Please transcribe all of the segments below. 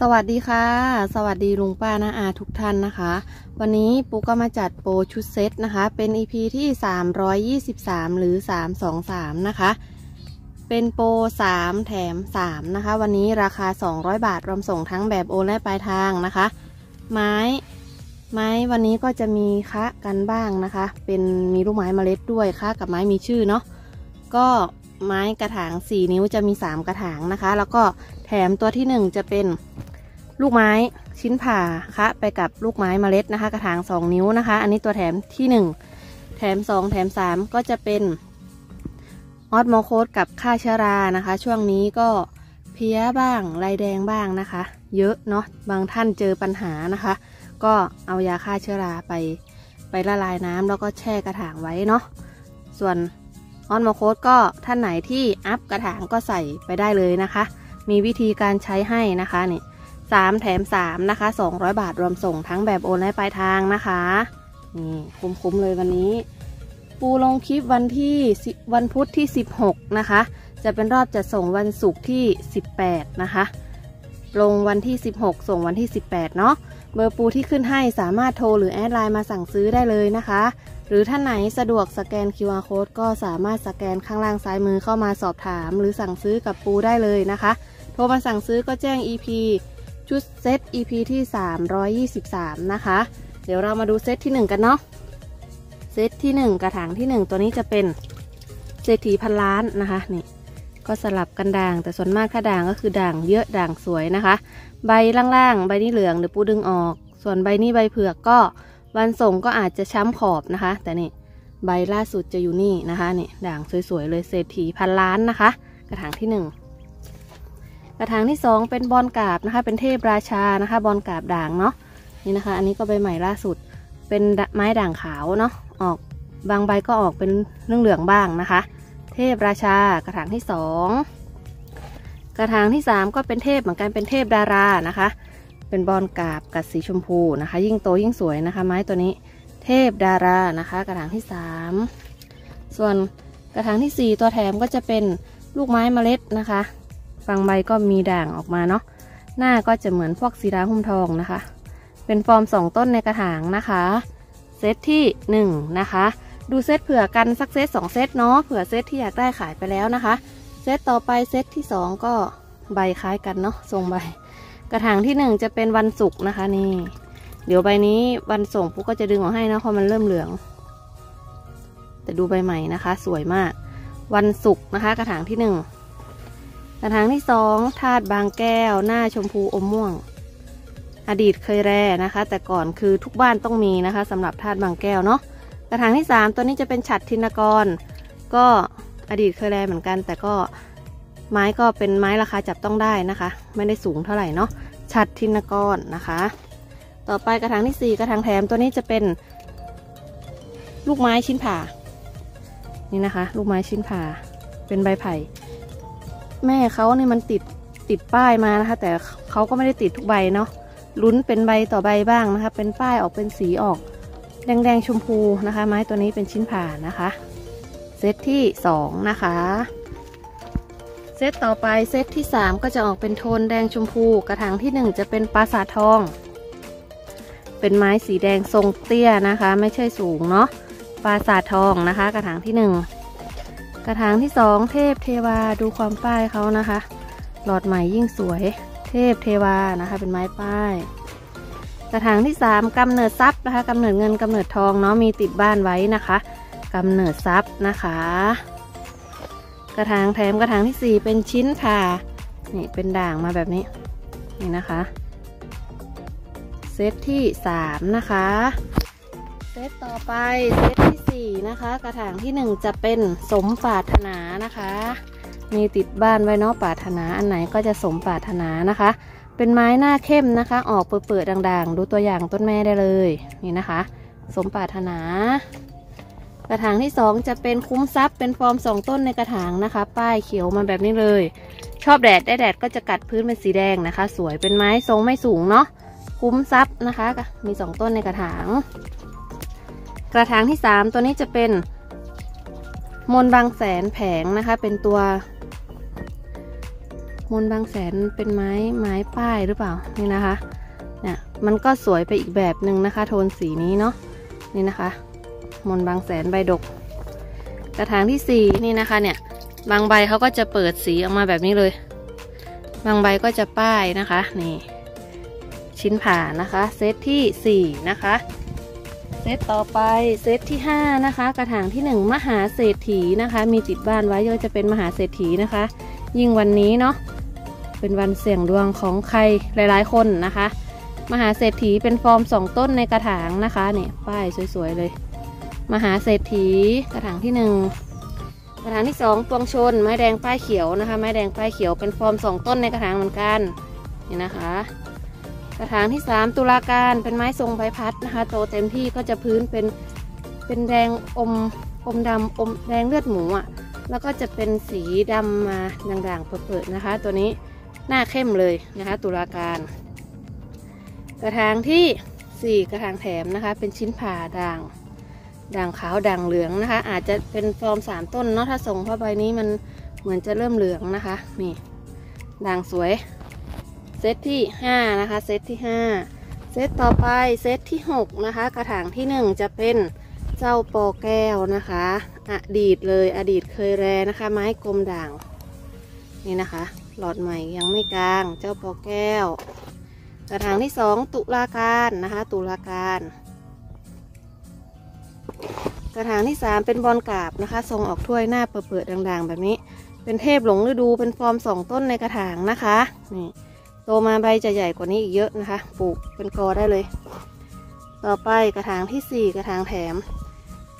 สวัสดีค่ะ สวัสดีลุงป้านาอาทุกท่านนะคะ วันนี้ปุ๊กก็มาจัดโปรชุดเซตนะคะ เป็น EP ที่ 323 หรือ 323 นะคะ เป็นโปร3 แถม 3 นะคะ วันนี้ราคา 200 บาทรวมส่งทั้งแบบโอนและปลายทางนะคะ ไม้ไม้วันนี้ก็จะมีคะกันบ้างนะคะ เป็นมีลูกไม้เมล็ดด้วยคะกับไม้มีชื่อเนาะก็ไม้กระถาง 4 นิ้วจะมี 3 กระถางนะคะ แล้วก็แถมตัวที่ 1 จะเป็น ลูกไม้ชิ้นผ่าคะไปกับลูกไม้เมล็ดนะคะ กระถาง 2 นิ้วนะคะ อันนี้ตัวแถมที่ 1 แถม 2 แถม 3 ก็จะเป็นออสโมโคสกับค่าเชื้อรานะคะ ช่วงนี้ก็เพี้ยบ้างลายแดงบ้างนะคะ เยอะเนาะบางท่านเจอปัญหานะคะ ก็เอายาฆ่าเชื้อราไปไปละลายน้ำแล้วก็แช่กระถางไว้เนาะส่วน Osmocote ก็ท่านไหนที่อัพกระถางก็ใส่ไปได้เลยนะคะ มีวิธีการใช้ให้นะคะนี่ 3 แถม 3 นะคะ 200 บาทรวมส่งทั้งแบบโอนและปลายทางนะคะ นี่คุ้มๆเลยวันนี้ ปูลงคลิปวันที่วันพุธที่ 16 นะคะ จะเป็นรอบจะส่งวันศุกร์ที่ 18 นะคะ ลงวันที่ 16 ส่งวันที่ 18 เนาะเบอร์ปูที่ขึ้นให้สามารถโทรหรือแอดไลน์มาสั่งซื้อได้เลยนะคะ หรือท่านไหนสะดวกสแกน QR code ก็สามารถสแกนข้างล่างซ้ายมือเข้ามาสอบถาม หรือสั่งซื้อกับปูได้เลยนะคะ โทรมาสั่งซื้อก็แจ้ง EP ชุดเซต EP ที่ 323 นะคะ เดี๋ยวเรามาดูเซตที่ 1 กันเนาะ เซตที่ 1 กระถางที่ 1 ตัวนี้จะเป็นเศรษฐีพันล้านนะคะนี่ก็สลับกันด่าง แต่ส่วนมากถ้าด่างก็คือด่างเยอะด่างสวยนะคะ ใบล่างๆ ใบนี้เหลืองเดี๋ยวปูดึงออก ส่วนใบนี้ใบเผือกก็วันส่งก็อาจจะช้ำขอบนะคะ แต่นี่ใบล่าสุดจะอยู่นี่นะคะนี่ด่างสวยๆเลยเศรษฐีพันล้านนะคะ กระถางที่ 1 กระถางที่ 2 เป็นบอลกาบนะคะ เป็นเทพราชานะคะ บอลกาบด่างเนาะนี่นะคะ อันนี้ก็ใบใหม่ล่าสุด เป็นไม้ด่างขาวเนาะออกบางใบก็ออกเป็นเรื่องเหลืองบ้างนะคะ เทพราชากระถางที่สองกระถางที่สามก็เป็นเทพเหมือนกันเป็นเทพดารานะคะ เป็นบอลกาบกับสีชมพูนะคะ ยิ่งโตยิ่งสวยนะคะ ไม้ตัวนี้เทพดารานะคะ กระถางที่สามส่วนกระถางที่สี่ตัวแถมก็จะเป็นลูกไม้เมล็ดนะคะ บางใบก็มีด่างออกมาเนาะหน้าก็จะเหมือนพวกสีดาหุ้มทองนะคะ เป็นฟอร์มสองต้นในกระถางนะคะ เซตที่หนึ่งนะคะ ดูเซตเผื่อกันสักเซตสองเซตเนาะเผื่อเซตที่อยากได้ขายไปแล้วนะคะ เซตต่อไปเซตที่สองก็ใบคล้ายกันเนาะทรงใบ กระถางที่หนึ่งจะเป็นวันศุกร์นะคะนี่ เดี๋ยวใบนี้วันส่งปุ๊กก็จะดึงออกให้นะเพราะมันเริ่มเหลือง แต่ดูใบใหม่นะคะ สวยมาก วันศุกร์นะคะ กระถางที่หนึ่ง กระถางที่สองธาตุบางแก้ว หน้าชมพูอมม่วง อดีตเคยแร่นะคะ แต่ก่อนคือทุกบ้านต้องมีนะคะสำหรับธาตุบางแก้วเนาะกระถางที่ 3 ตัวนี้จะเป็นฉัดทินกร ก็อดีตเคยแร่เหมือนกัน แต่ก็ไม้ก็เป็นไม้ราคาจับต้องได้นะคะ ไม่ได้สูงเท่าไหร่เนาะฉัดทินกรนะคะ ต่อไปกระถางที่ 4 กระถางแถมตัวนี้จะเป็นลูกไม้ชิ้นผ่า นี่นะคะ ลูกไม้ชิ้นผ่า เป็นใบไผ่ แม่เขานี่มันติดติดป้ายมานะคะ แต่เขาก็ไม่ได้ติดทุกใบเนาะลุ้นเป็นใบต่อใบบ้างนะคะ เป็นป้ายออกเป็นสีออก แดงๆชมพูนะคะ ไม้ตัวนี้เป็นชิ้นผ่านะคะเซตที่ 2 นะคะ เซตต่อไปเซตที่ 3 ก็จะออกเป็นโทนแดงชมพู กระถางที่ 1 จะเป็นปราสาททอง เป็นไม้สีแดงทรงเตี้ยนะคะ ไม่ใช่สูงเนาะปราสาททองนะคะ กระถางที่ 1 กระถางที่2เทพเทวาดูความป้ายเขานะคะ หลอดใหม่ยิ่งสวย เทพเทวานะคะ เป็นไม้ป้าย กระถางที่3กำเนิดทรัพย์นะคะกำเนิดเงินกำเนิดทองเนาะมีติดบ้านไว้นะคะกำเนิดทรัพย์นะคะ กระถางแถมกระถางที่4เป็นชิ้นผ่านี่เป็นด่างมาแบบนี้นี่นะคะเซตที่3นะคะ เซตต่อไปเซต 4 นะคะ กระถางที่ 1 จะเป็นสมปรารถนานะคะ มีติดบ้านไว้เนาะปรารถนาอันไหนก็จะสมปรารถนานะคะ เป็นไม้หน้าเข้มนะคะ ออกเปิดๆด่างๆ ดูตัวอย่างต้นแม่ได้เลยนี่นะคะ สมปรารถนา กระถางที่ 2 จะเป็นคุ้มทรัพย์เป็นฟอร์มสองต้นในกระถางนะคะ ป้ายเขียวมาแบบนี้เลย ชอบแดดได้แดดก็จะกัดพื้นเป็นสีแดงนะคะ สวยเป็นไม้ทรงไม่สูงเนาะคุ้มทรัพย์นะคะ มี 2 ต้นในกระถาง กระถางที่ 3 ตัวนี้จะเป็นมนบางแสนแผงนะคะ เป็นตัวมนบางแสนเป็นไม้ไม้ป้ายหรือเปล่านี่นะคะเนี่ยมันก็สวยไปอีกแบบหนึ่งนะคะ โทนสีนี้เนาะนี่นะคะ มนบางแสนใบดก กระถางที่สี่นี่นะคะเนี่ยบางใบเขาก็จะเปิดสีออกมาแบบนี้เลย บางใบก็จะป้ายนะคะนี่ชิ้นผ่านะคะ เซตที่สี่นะคะ เซตต่อไปเซตที่ห้านะคะ กระถางที่หนึ่งมหาเศรษฐีนะคะ มีติดบ้านไว้ก็จะเป็นมหาเศรษฐีนะคะ ยิ่งวันนี้เนาะเป็นวันเสี่ยงดวงของใครหลาย ๆ คนนะคะ มหาเศรษฐีเป็นฟอร์มสองต้นในกระถางนะคะเนี่ยป้ายสวยๆเลย มหาเศรษฐีกระถางที่หนึ่งกระถางที่สองปวงชน ไม้แดงป้ายเขียวนะคะ ไม้แดงป้ายเขียวเป็นฟอร์มสองต้นในกระถางเหมือนกันนี่นะคะ กระถางที่สามตุลาการเป็นไม้ทรงใบพัดนะคะ โตเต็มที่ก็จะพื้นเป็นเป็นแดงอมอมดำอมแดงเลือดหมูอะ แล้วก็จะเป็นสีดำมาด่างๆเปิดๆนะคะ ตัวนี้หน้าเข้มเลยนะคะ ตุลาการ กระถางที่สี่กระถางแถมนะคะ เป็นชิ้นผ่าด่างด่างขาวด่างเหลืองนะคะ อาจจะเป็นฟอร์มสามต้นเนาะถ้าส่งเพราะใบนี้มันเหมือนจะเริ่มเหลืองนะคะ นี่ด่างสวย ซตที่ห้านะคะ เซตที่ห้าเซตต่อไปเซตที่หกนะคะ กระถางที่หนึ่งจะเป็นเจ้าปอแก้วนะคะ อดีตเลยอดีตเคยแรนะคะ ไม้กลมด่าง นี่นะคะ หลอดใหม่ยังไม่กลาง เจ้าปอแก้ว กระถางที่สองตุลาการนะคะ ตุลาการ กระถางที่สามเป็นบอลกาบนะคะ ทรงออกถ้วยหน้าเปิดๆด่างๆ แบบนี้ เป็นเทพหลงฤดูเป็นฟอร์มสองต้นในกระถางนะคะนี่ โตมาใบจะใหญ่กว่านี้อีกเยอะนะคะ ปลูกเป็นกอได้เลย ต่อไปกระถางที่สี่กระถางแถม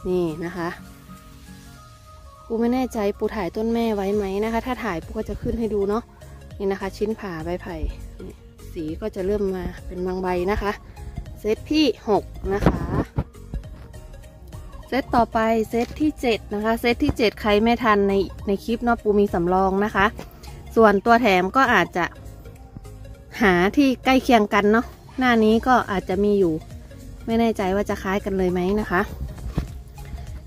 นี่นะคะปูไม่แน่ใจปูถ่ายต้นแม่ไว้ไหมนะคะ ถ้าถ่ายปูก็จะขึ้นให้ดูเนาะนี่นะคะ ชิ้นผ่าใบไผ่สีก็จะเริ่มมาเป็นบางใบนะคะ เซตที่หกนะคะ เซตต่อไปเซตที่7นะคะ เซตที่ 7 ใครไม่ทันในในคลิปเนาะปูมีสำรองนะคะ ส่วนตัวแถมก็อาจจะ หาที่ใกล้เคียงกันเนาะหน้านี้ก็อาจจะมีอยู่ ไม่แน่ใจว่าจะคล้ายกันเลยไหมนะคะ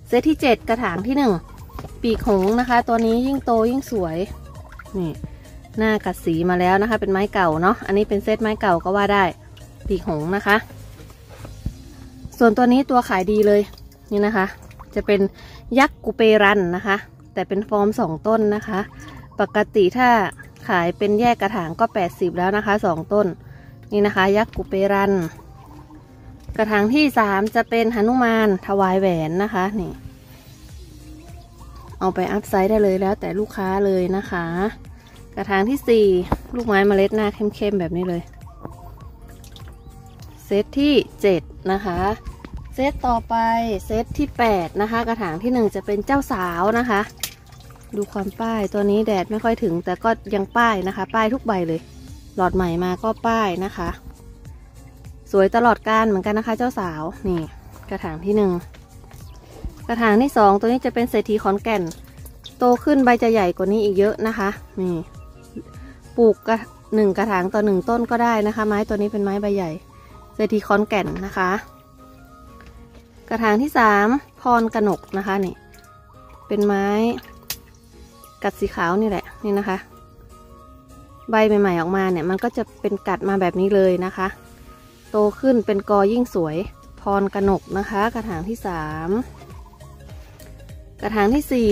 เซตที่ 7 กระถางที่ 1 ปีกหงนะคะ ตัวนี้ยิ่งโตยิ่งสวยนี่หน้ากัดสีมาแล้วนะคะ เป็นไม้เก่าเนาะอันนี้เป็นเซตไม้เก่าก็ว่าได้ ปีกหงนะคะ ส่วนตัวนี้ตัวขายดีเลยนี่นะคะ จะเป็นยักษ์กุเปรันนะคะ แต่เป็นฟอร์มสองต้นนะคะ ปกติถ้า ขายเป็นแยกกระถางก็ 80 แล้วนะคะสองต้น นี่นะคะ ยักษ์กุเปรัน กระถางที่สามจะเป็นหนุมานถวายแหวนนะคะนี่เอาไปอัพไซด์ได้เลยแล้วแต่ลูกค้าเลยนะคะ กระถางที่สี่ลูกไม้เมล็ดหน้าเข้มๆแบบนี้เลยเซตที่เจ็ดนะคะเซตต่อไปเซตที่ 8 นะคะ กระถางที่ 1 จะเป็นเจ้าสาวนะคะ ดูความป้ายตัวนี้แดดไม่ค่อยถึง แต่ก็ยังป้ายนะคะ ป้ายทุกใบเลย หลอดใหม่มาก็ป้ายนะคะ สวยตลอดการเหมือนกันนะคะ เจ้าสาวนี่ กระถางที่1กระถางที่2ตัวนี้จะเป็นเศรษฐีขอนแก่น โตขึ้นใบจะใหญ่กว่านี้อีกเยอะนะคะนี่ปลูกกระหนึ่งกระถางต่อหนึ่งต้นก็ได้นะคะ ไม้ตัวนี้เป็นไม้ใบใหญ่เศรษฐีขอนแก่นนะคะ กระถางที่สามพรกนกนะคะนี่เป็นไม้ กัดสีขาวนี่แหละนี่นะคะ ใบใหม่ ๆ ออกมาเนี่ย มันก็จะเป็นกัดมาแบบนี้เลยนะคะ โตขึ้นเป็นกอยิ่งสวย พรกระหนกนะคะ กระถางที่สามกระถางที่สี่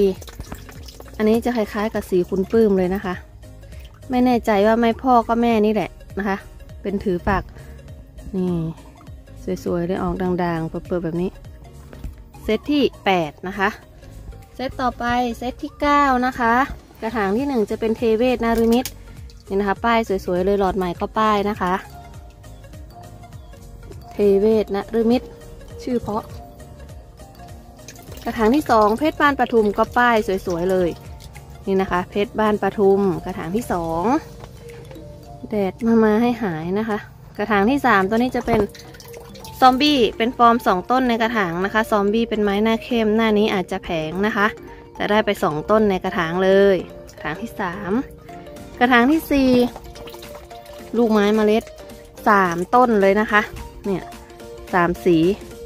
อันนี้จะคล้ายๆ กับสีคุณปื้มเลยนะคะ ไม่แน่ใจว่าไม่พ่อก็แม่นี่แหละนะคะ เป็นถือปากนี่สวยๆเลยออกด่างๆ เปิดๆแบบนี้ เซตที่ 8 นะคะ เซตต่อไปเซตที่ 9 นะคะ กระถางที่ 1 จะเป็นเทเวศนารุมิตนี่นะคะ ป้ายสวยๆ เลยหลอดใหม่ก็ป้ายนะคะ เทเวศนารุมิตชื่อเพาะ กระถางที่ 2 เพชรบ้านปทุมก็ป้ายสวยๆเลย นี่นะคะ เพชรบ้านปทุม กระถางที่ 2 แดดมามาให้หายนะคะ กระถางที่ 3 ตัวนี้จะเป็น ซอมบี้เป็นฟอร์ม 2 ต้นในกระถางนะคะ ซอมบี้เป็นไม้หน้าเข้มหน้านี้อาจจะแผงนะคะ จะได้ไป 2 ต้นในกระถางเลย กระถางที่ 3 กระถางที่ 4 ลูกไม้เมล็ด 3 ต้นเลยนะคะ เนี่ยสามสี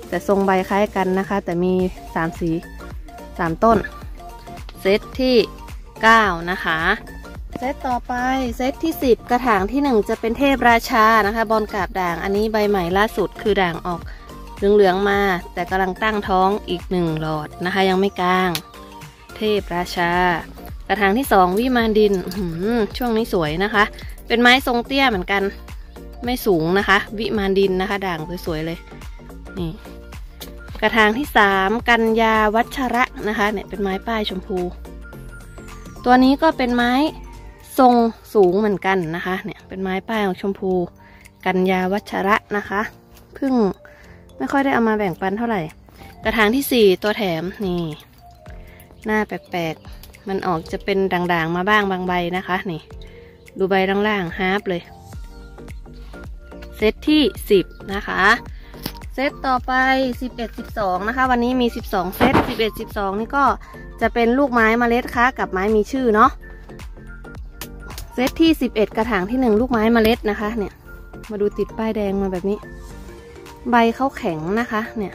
แต่ทรงใบคล้ายกันนะคะ แต่มี 3 สี 3 ต้น เซตที่ 9 นะคะ เซตต่อไปเซตที่ 10 กระถางที่ 1 จะเป็นเทพราชานะคะ บอลกาบด่างอันนี้ใบใหม่ล่าสุดคือด่างออกเหลืองๆมา แต่กำลังตั้งท้องอีกหนึ่งหลอดนะคะ ยังไม่กลาง เทพราชา กระถางที่ 2 วิมานดินช่วงนี้สวยนะคะ เป็นไม้ทรงเตี้ยเหมือนกัน ไม่สูงนะคะ วิมานดินนะคะ ด่างสวยๆเลยนี่กระถางที่ 3 กันยาวัชระนะคะเนี่ยเป็นไม้ป้ายชมพู ตัวนี้ก็เป็นไม้ ทรงสูงเหมือนกันนะคะ เนี่ยเป็นไม้ป้ายของชมพู กันยาวัชระนะคะพึ่งไม่ค่อยได้เอามาแบ่งปันเท่าไหร่ กระถางที่4ตัวแถมนี่ หน้าแปลกๆ มันออกจะเป็นด่างๆมาบ้างบางใบนะคะ นี่ ดูใบล่างๆ half เลยเซตที่ 10 นะคะ เซตต่อไป 11 12 นะคะ วันนี้มี 12 เซต11 12 นี่ก็จะเป็นลูกไม้เมล็ดค่ะกับไม้มีชื่อเนาะ เซตที่11กระถางที่1ลูกไม้เมล็ดนะคะ เนี่ย มาดูติดป้ายแดงมาแบบนี้ ใบเขาแข็งนะคะ เนี่ย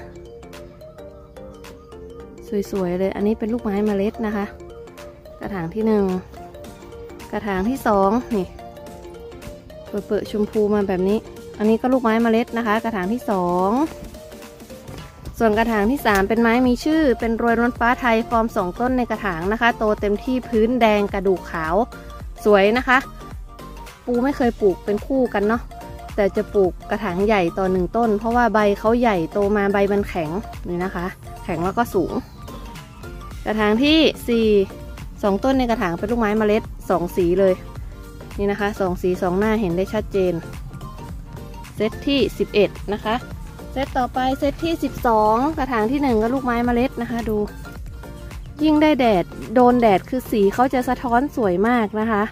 สวยๆเลย อันนี้เป็นลูกไม้มเมล็ดนะคะ กระถางที่1กระถางที่2นี่เปิดๆชมพูมาแบบนี้ อันนี้ก็ลูกไม้เมล็ดนะคะ กระถางที่สองส่วนกระถางที่สามเป็นไม้มีชื่อ เป็นรวยร้นฟ้าไทยฟอร์มสองต้นในกระถางนะคะ โตเต็มที่พื้นแดงกระดูกขาว สวยนะคะ ปูไม่เคยปลูกเป็นคู่กันเนาะแต่จะปลูกกระถางใหญ่ต่อหนึ่งต้น เพราะว่าใบเขาใหญ่โตมาใบมันแข็งนี่นะคะ แข็งแล้วก็สูง กระถางที่สี่สองต้นในกระถางเป็นลูกไม้เมล็ดสองสีเลย นี่นะคะสองสีสองหน้าเห็นได้ชัดเจน เซตที่ 11 นะคะ เซตต่อไปเซตที่ 12 กระถางที่ 1 ก็ลูกไม้เมล็ดนะคะ ดู ยิ่งได้แดดโดนแดดคือสีเขาจะสะท้อนสวยมากนะคะ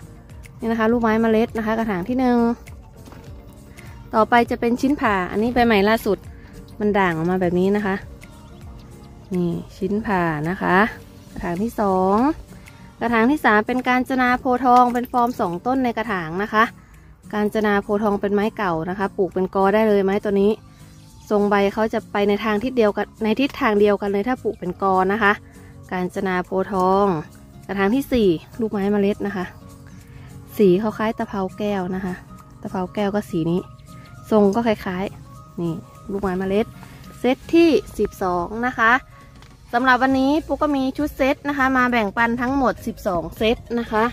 นี่นะคะ ลูกไม้มเมล็ดนะคะ กระถางที่1ต่อไปจะเป็นชิ้นผ่าอันนี้ใบใหม่ล่าสุด มันด่างออกมาแบบนี้นะคะ นี่ชิ้นผ่านะคะ กระถางที่2กระถางที่3เป็นการจนาโพทองเป็นฟอร์ม2ต้นในกระถางนะคะ การจนาโพทองเป็นไม้เก่านะคะ ปลูกเป็นกอได้เลยไม้ตัวนี้ ทรงใบเขาจะไปในทางทิศเดียวกันในทิศทางเดียวกันเลยถ้าปลูกเป็นกอนะคะ การจนาโพทอง กระถางที่ 4 ลูกไม้เมล็ดนะคะ สีเขาคล้ายตะเภาแก้วนะคะตะเภาแก้วก็สีนี้ ทรงก็คล้ายๆ นี่ลูกไม้เมล็ด เซตที่ 12 นะคะสำหรับวันนี้ปูก็มีชุดเซตนะคะ มาแบ่งปันทั้งหมด 12 เซตนะคะ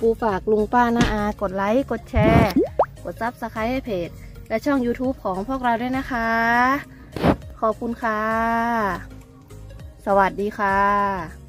ปูฝากลุงป้านาอา กดไลค์ กดแชร์ กด subscribe ให้เพจ และช่อง YouTube ของพวกเราด้วยนะคะ ขอบคุณค่ะ สวัสดีค่ะ